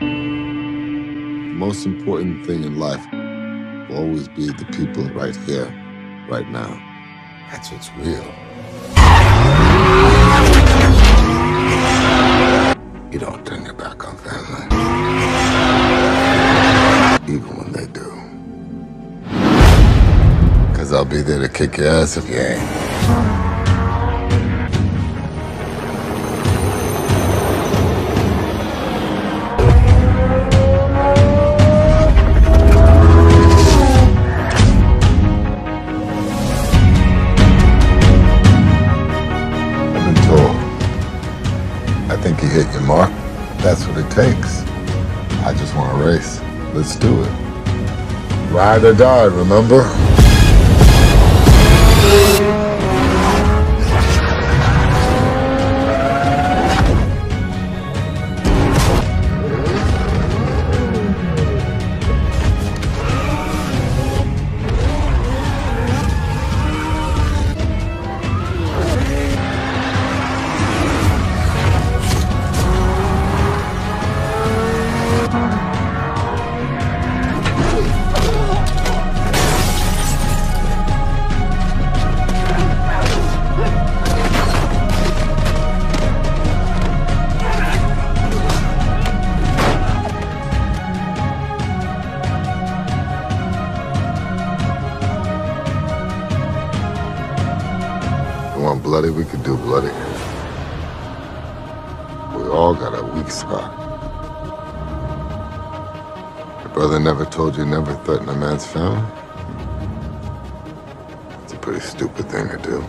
The most important thing in life will always be the people right here, right now. That's what's real. You don't turn your back on family. Even when they do. Cause I'll be there to kick your ass if you ain't. Think you hit your mark. That's what it takes. I just want to race. Let's do it. Ride or die, remember? Bloody, we could do bloody. We all got a weak spot. Your brother never told you never threaten a man's family? It's a pretty stupid thing to do.